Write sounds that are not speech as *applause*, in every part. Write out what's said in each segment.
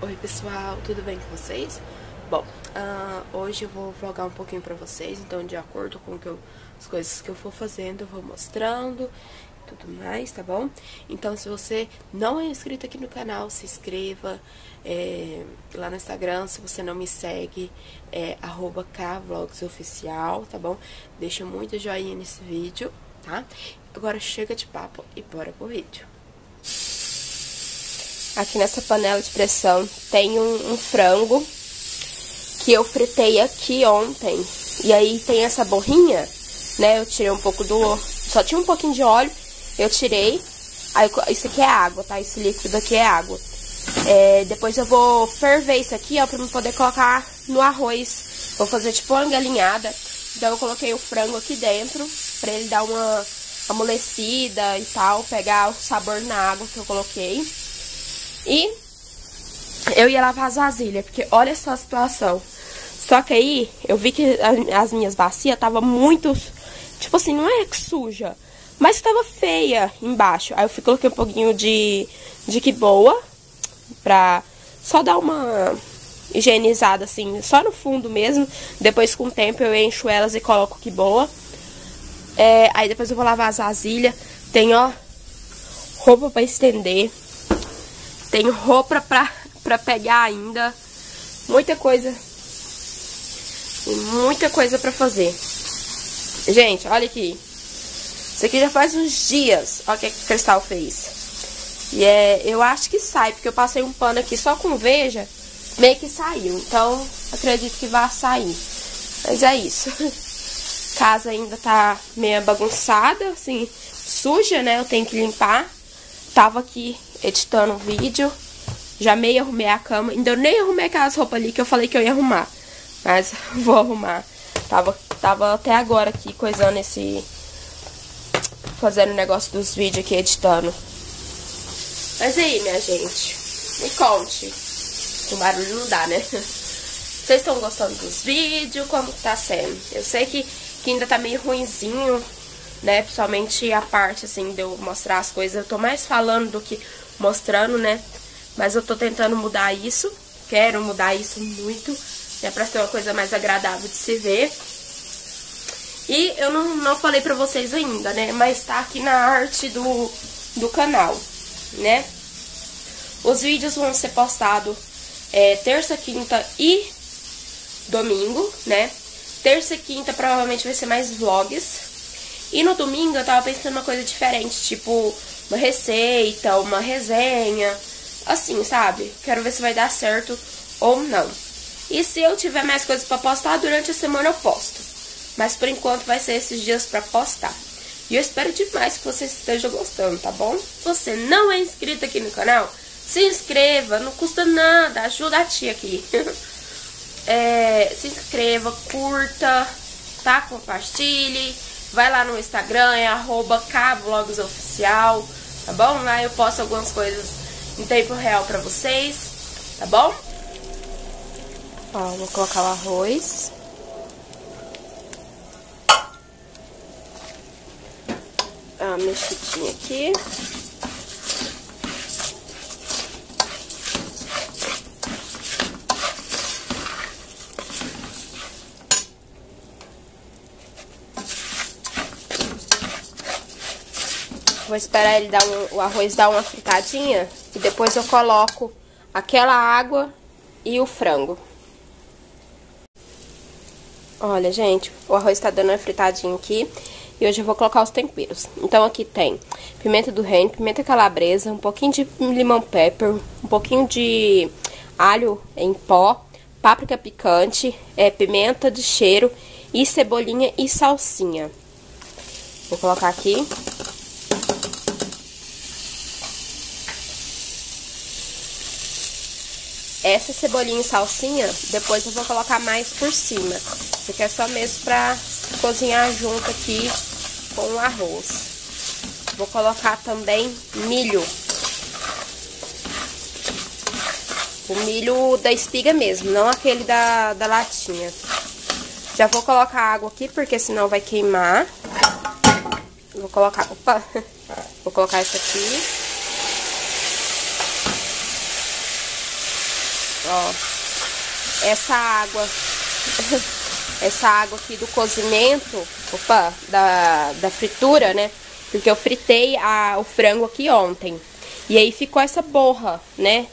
Oi pessoal, tudo bem com vocês? Bom, uh, hoje eu vou vlogar um pouquinho pra vocês, então de acordo com que eu, as coisas que eu for fazendo, eu vou mostrando tudo mais, tá bom? Então se você não é inscrito aqui no canal, se inscreva é, lá no Instagram, se você não me segue, é arroba kvlogsoficial, tá bom? Deixa muito joinha nesse vídeo, tá? Agora chega de papo e bora pro vídeo. Aqui nessa panela de pressão tem um, um frango que eu fritei aqui ontem. E aí tem essa borrinha, né? Eu tirei um pouco do... Só tinha um pouquinho de óleo, eu tirei. Aí, isso aqui é água, tá? Esse líquido aqui é água. É, depois eu vou ferver isso aqui, ó, pra eu poder colocar no arroz. Vou fazer tipo uma galinhada. Então eu coloquei o frango aqui dentro, pra ele dar uma amolecida e tal, pegar o sabor na água que eu coloquei. E eu ia lavar as vasilhas, porque olha só a situação. Só que aí eu vi que as minhas bacias tava muito, tipo assim, não é suja, mas tava feia embaixo. Aí eu fui, coloquei um pouquinho de, de que boa, pra só dar uma higienizada assim, só no fundo mesmo. Depois com o tempo eu encho elas e coloco que boa. É, aí depois eu vou lavar as vasilhas. Tem, ó, roupa pra estender. Tem roupa pra, pra pegar ainda. Muita coisa. Muita coisa pra fazer. Gente, olha aqui. Isso aqui já faz uns dias. Olha o que a Cristal fez. E é, eu acho que sai, porque eu passei um pano aqui só com veja. Meio que saiu. Então, acredito que vai sair. Mas é isso. *laughs* Casa ainda tá meio bagunçada, assim, suja, né? Eu tenho que limpar. Tava aqui editando um vídeo. Já meio arrumei a cama. Ainda nem arrumei aquelas roupas ali que eu falei que eu ia arrumar. Mas *laughs* vou arrumar. Tava, tava até agora aqui coisando esse... Fazendo o negócio dos vídeos aqui, editando. Mas aí, minha gente, me conte. O barulho não dá, né? *laughs* Vocês estão gostando dos vídeos? Como tá sendo? Eu sei que, que ainda tá meio ruinzinho, né? Principalmente a parte, assim, de eu mostrar as coisas. Eu tô mais falando do que mostrando, né? Mas eu tô tentando mudar isso. Quero mudar isso muito, né? Pra ser uma coisa mais agradável de se ver. E eu não, não falei pra vocês ainda, né? Mas tá aqui na arte do, do canal, né? Os vídeos vão ser postados é, terça, quinta e domingo, né? Terça e quinta provavelmente vai ser mais vlogs. E no domingo eu tava pensando uma coisa diferente, tipo uma receita, uma resenha, assim, sabe? Quero ver se vai dar certo ou não. E se eu tiver mais coisas para postar, durante a semana eu posto. Mas por enquanto vai ser esses dias para postar. E eu espero demais que vocês estejam gostando, tá bom? Se você não é inscrito aqui no canal, se inscreva, não custa nada, ajuda a tia aqui. *laughs* é, se inscreva, curta, tá? Compartilhe. Vai lá no Instagram, é arroba kvlogosoficial, tá bom? Lá eu posto algumas coisas em tempo real pra vocês, tá bom? Ó, vou colocar o arroz. A mexidinha aqui. Esperar ele dar um, o arroz dar uma fritadinha e depois eu coloco aquela água e o frango. Olha, gente, o arroz tá dando uma fritadinha aqui e hoje eu vou colocar os temperos. Então aqui tem pimenta do reino, pimenta calabresa, um pouquinho de limão pepper, um pouquinho de alho em pó, páprica picante, é, pimenta de cheiro e cebolinha e salsinha. Vou colocar aqui. Essa cebolinha e salsinha, depois eu vou colocar mais por cima. Isso aqui é só mesmo pra cozinhar junto aqui com o arroz. Vou colocar também milho. O milho da espiga mesmo, não aquele da, da latinha. Já vou colocar água aqui, porque senão vai queimar. Vou colocar... Opa! *laughs* Vou colocar essa aqui. Ó, essa água, *laughs* essa água aqui do cozimento, opa, da, da fritura, né? Porque eu fritei a, o frango aqui ontem. E aí ficou essa borra, né?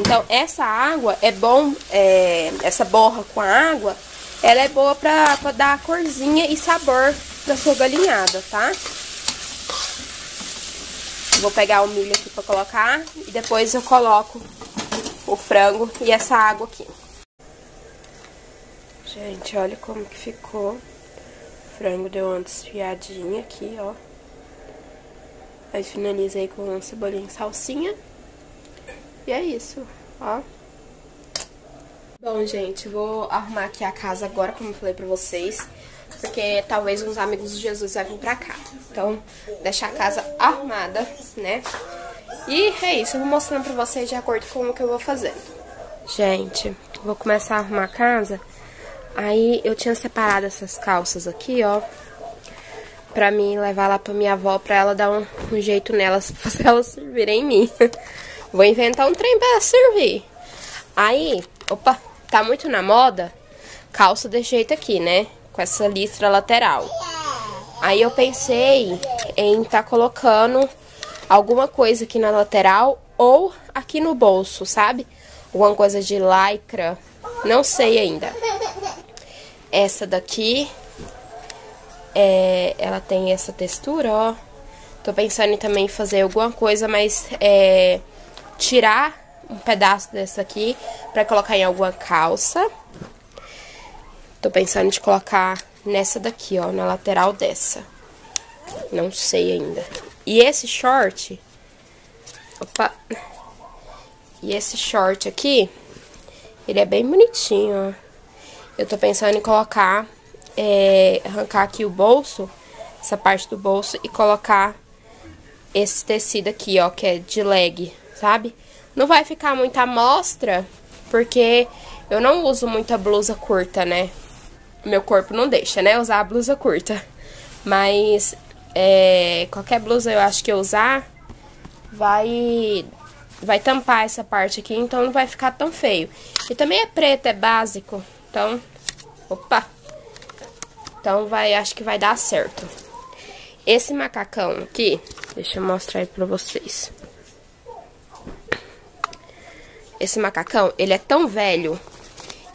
Então, essa água é bom, é, essa borra com a água, ela é boa pra, pra dar corzinha e sabor da sua galinhada, tá? Vou pegar o milho aqui pra colocar e depois eu coloco o frango e essa água aqui. Gente, olha como que ficou. O frango deu uma desfiadinha aqui, ó. Aí finalizei com cebolinha e salsinha. E é isso, ó. Bom, gente, vou arrumar aqui a casa agora, como eu falei pra vocês. Porque talvez uns amigos de Jesus vão vir pra cá. Então, deixar a casa arrumada, né? E é isso, eu vou mostrando pra vocês de acordo com o que eu vou fazendo. Gente, vou começar a arrumar a casa. Aí, eu tinha separado essas calças aqui, ó pra mim levar lá pra minha avó, pra ela dar um, um jeito nelas, *laughs* pra elas servirem em mim. Vou inventar um trem pra servir. Aí, opa, tá muito na moda calça desse jeito aqui, né? Com essa listra lateral. Aí eu pensei em tá colocando alguma coisa aqui na lateral ou aqui no bolso, sabe? Alguma coisa de lycra, não sei ainda. Essa daqui é, ela tem essa textura, ó. Tô pensando em também fazer alguma coisa, mas é, tirar um pedaço dessa aqui pra colocar em alguma calça. Tô pensando de colocar nessa daqui, ó, na lateral dessa. Não sei ainda. E esse short... Opa! E esse short aqui, ele é bem bonitinho, ó. Eu tô pensando em colocar é, arrancar aqui o bolso, essa parte do bolso, e colocar esse tecido aqui, ó, que é de leg, sabe? Não vai ficar muita amostra, porque eu não uso muita blusa curta, né? Meu corpo não deixa, né, usar a blusa curta. Mas, é, qualquer blusa eu acho que eu usar, vai vai tampar essa parte aqui, então não vai ficar tão feio. E também é preto, é básico, então, opa, então, vai, acho que vai dar certo. Esse macacão aqui, deixa eu mostrar aí pra vocês. Esse macacão, ele é tão velho.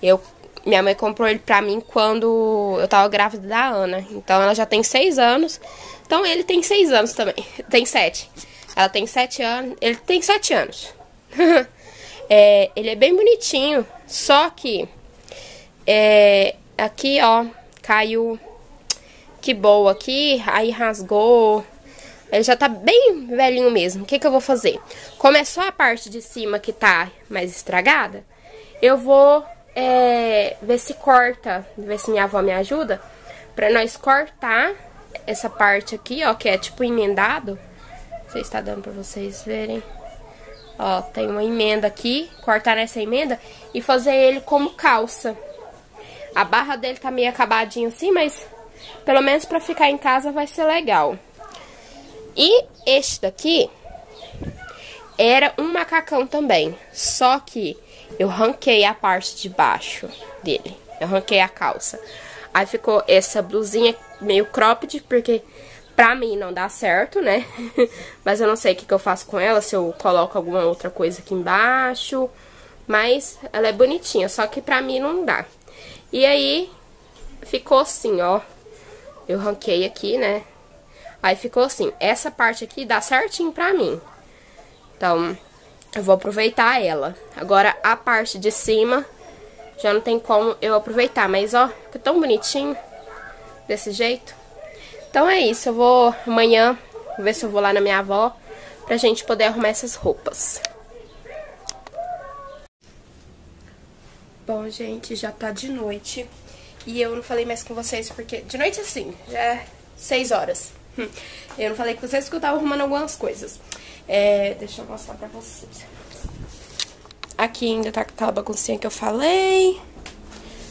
Eu, minha mãe comprou ele pra mim quando eu tava grávida da Ana. Então, ela já tem seis anos. Então, ele tem seis anos também. Tem sete. Ela tem sete anos. Ele tem sete anos. *laughs* é, ele é bem bonitinho. Só que, é, aqui, ó caiu que boa aqui, aí rasgou. Ele já tá bem velhinho mesmo. O que que eu vou fazer? Como é só a parte de cima que tá mais estragada, eu vou é, ver se corta, ver se minha avó me ajuda, pra nós cortar essa parte aqui, ó, que é tipo emendado. Não sei se tá dando pra vocês verem. Ó, tem uma emenda aqui, cortar essa emenda e fazer ele como calça. A barra dele tá meio acabadinha assim, mas pelo menos pra ficar em casa vai ser legal. E este daqui era um macacão também, só que eu ranquei a parte de baixo dele. Eu ranquei a calça. Aí ficou essa blusinha meio cropped, porque pra mim não dá certo, né? *laughs* Mas eu não sei o que, que eu faço com ela, se eu coloco alguma outra coisa aqui embaixo. Mas ela é bonitinha, só que pra mim não dá. E aí, ficou assim, ó. Eu ranquei aqui, né? Aí ficou assim. Essa parte aqui dá certinho pra mim. Então, eu vou aproveitar ela. Agora, a parte de cima, já não tem como eu aproveitar. Mas, ó, fica tão bonitinho. Desse jeito. Então, é isso. Eu vou amanhã ver se eu vou lá na minha avó. Pra gente poder arrumar essas roupas. Bom, gente, já tá de noite. E eu não falei mais com vocês porque... De noite assim, já é 6 horas. *laughs* Eu não falei com vocês porque eu tava arrumando algumas coisas. É, deixa eu mostrar pra vocês. Aqui ainda tá aquela baguncinha que eu falei.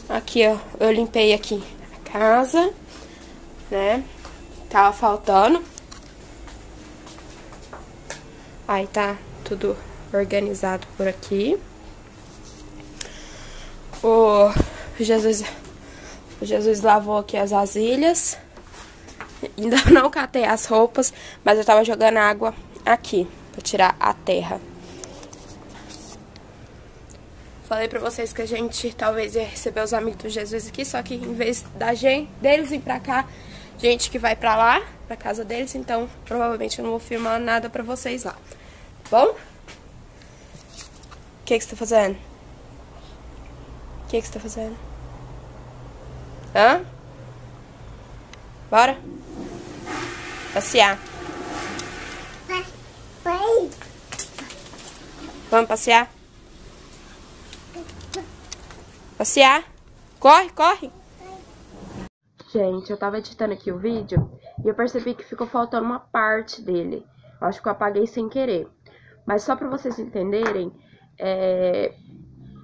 Aqui, ó, eu limpei aqui a casa, né? Tava faltando. Aí tá tudo organizado por aqui. O Jesus, o Jesus lavou aqui as vasilhas. Ainda *laughs* não catei as roupas, mas eu tava jogando água aqui, pra tirar a terra. Falei pra vocês que a gente talvez ia receber os amigos do Jesus aqui, só que em vez da gente, deles vir pra cá, gente que vai pra lá, pra casa deles, então provavelmente eu não vou filmar nada pra vocês lá. Bom? O que, que você tá fazendo? O que, que você tá fazendo? Hã? Bora? Passear. Vamos passear? Passear. Corre, corre. Gente, eu tava editando aqui o vídeo e eu percebi que ficou faltando uma parte dele. Eu acho que eu apaguei sem querer. Mas só pra vocês entenderem, é...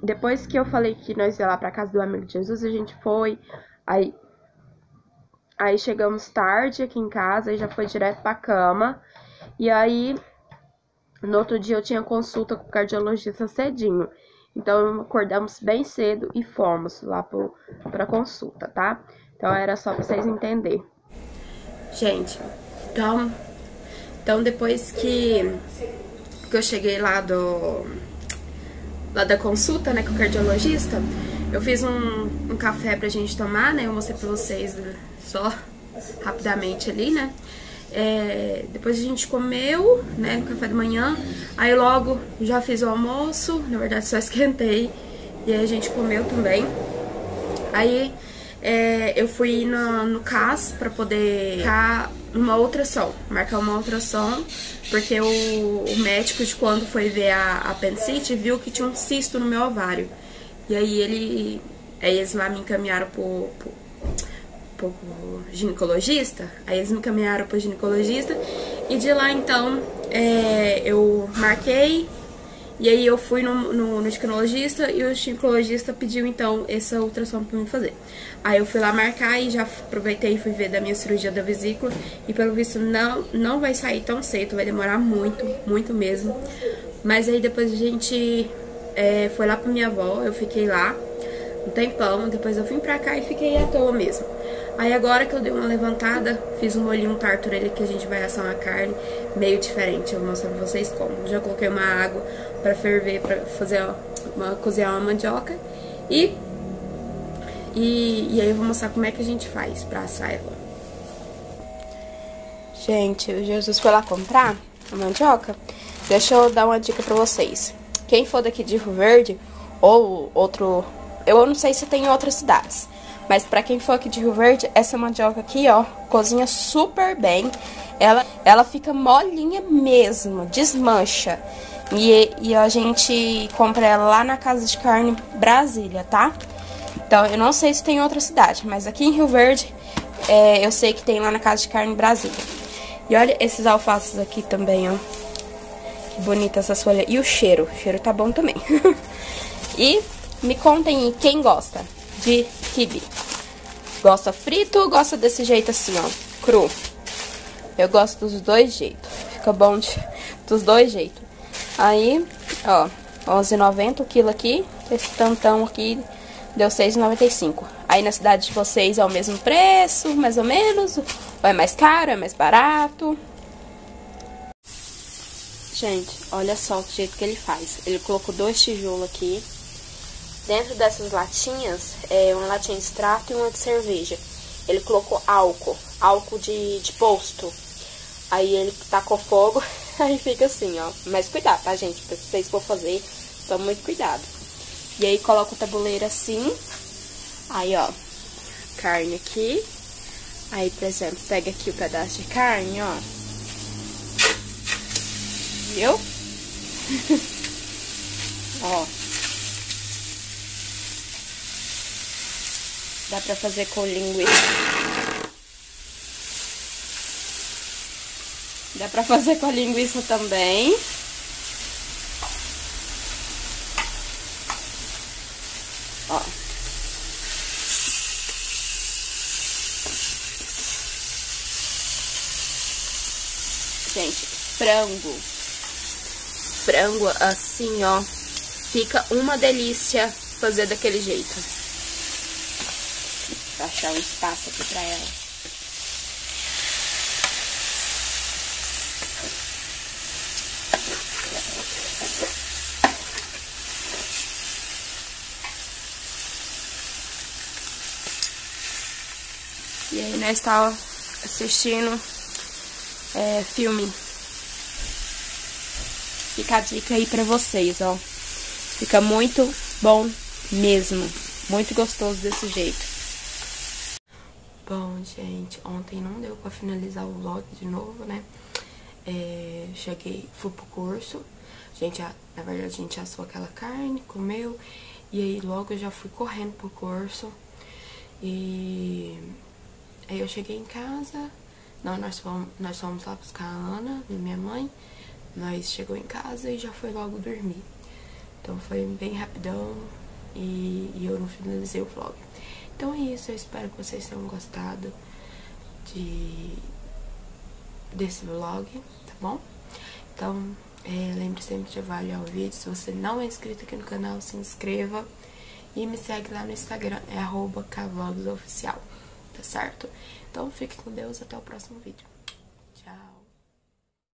depois que eu falei que nós ia lá pra casa do amigo de Jesus, a gente foi. Aí, aí chegamos tarde aqui em casa e já foi direto pra cama. E aí, no outro dia eu tinha consulta com o cardiologista cedinho. Então, acordamos bem cedo e fomos lá pro, pra consulta, tá? Então, era só pra vocês entenderem. Gente, então, então depois que, que eu cheguei lá do lá da consulta, né, com o cardiologista, eu fiz um, um café pra gente tomar, né, eu mostrei pra vocês só rapidamente ali, né, é, depois a gente comeu, né, no café da manhã, aí logo já fiz o almoço, na verdade só *laughs* esquentei, e aí a gente comeu também. Aí é, eu fui no, no CAS pra poder ficar uma ultrassom, marcar uma ultrassom, porque o, o médico de quando foi ver a, a apendicite viu que tinha um cisto no meu ovário. E aí ele, aí eles lá me encaminharam pro, pro pro ginecologista, aí eles me encaminharam pro ginecologista, e de lá então é, eu marquei, e aí eu fui no, no, no, ginecologista e o ginecologista pediu então essa ultrassom pra mim fazer. Aí eu fui lá marcar e já aproveitei e fui ver da minha cirurgia da vesícula, e pelo visto não, não vai sair tão cedo, vai demorar muito, muito mesmo. Mas aí depois a gente é, foi lá pra minha avó, eu fiquei lá um tempão, depois eu vim pra cá e fiquei à toa mesmo. Aí agora que eu dei uma levantada, fiz um molhinho tarturelha que a gente vai assar uma carne meio diferente. Eu vou mostrar pra vocês como. Já coloquei uma água pra ferver, pra fazer uma, cozinhar uma mandioca. E, e, e aí eu vou mostrar como é que a gente faz pra assar ela. Gente, o Jesus foi lá comprar a mandioca. Deixa eu dar uma dica pra vocês. Quem for daqui de Rio Verde, ou outro... Eu não sei se tem em outras cidades. Mas para quem for aqui de Rio Verde, essa mandioca aqui, ó, cozinha super bem. Ela, ela fica molinha mesmo, desmancha. E, e a gente compra ela lá na Casa de Carne Brasília, tá? Então, eu não sei se tem em outra cidade, mas aqui em Rio Verde, é, eu sei que tem lá na Casa de Carne Brasília. E olha esses alfaces aqui também, ó. Que bonita essa folha. E o cheiro, o cheiro tá bom também. *laughs* e me contem quem gosta de quibe. Gosta frito ou gosta desse jeito assim, ó, cru? Eu gosto dos dois jeitos. Fica bom de, dos dois jeitos. Aí, ó, 11,90 o quilo aqui. Esse tantão aqui deu 6,95. Aí na cidade de vocês é o mesmo preço, mais ou menos? Ou é mais caro, é mais barato? Gente, olha só o jeito que ele faz. Ele colocou dois tijolos aqui. Dentro dessas latinhas, é uma latinha de extrato e uma de cerveja. Ele colocou álcool, álcool de, de posto. Aí ele tacou fogo, *laughs* aí fica assim, ó. Mas cuidado, tá, gente? Se vocês for fazer, toma muito cuidado. E aí coloca o tabuleiro assim. Aí, ó, carne aqui. Aí, por exemplo, pega aqui o pedaço de carne, ó. Viu? *laughs* ó. Dá pra fazer com linguiça. Dá pra fazer com a linguiça também. Ó. Gente, frango. Frango assim, ó. Fica uma delícia fazer daquele jeito. Vou achar um espaço aqui pra ela. E aí, nós tá assistindo é, filme. Fica a dica aí pra vocês, ó. Fica muito bom mesmo. Muito gostoso desse jeito. Bom, gente, ontem não deu pra finalizar o vlog de novo, né? É, cheguei, fui pro curso. Gente, na verdade, a gente assou aquela carne, comeu. E aí, logo eu já fui correndo pro curso. E aí eu cheguei em casa. Não, nós fomos, nós fomos lá buscar a Ana, minha mãe. Nós chegou em casa e já foi logo dormir. Então foi bem rapidão e, e eu não finalizei o vlog. Então é isso, eu espero que vocês tenham gostado de desse vlog, tá bom? Então, é, lembre sempre de avaliar o vídeo. Se você não é inscrito aqui no canal, se inscreva. E me segue lá no Instagram, é arroba tá certo? Então fique com Deus, até o próximo vídeo.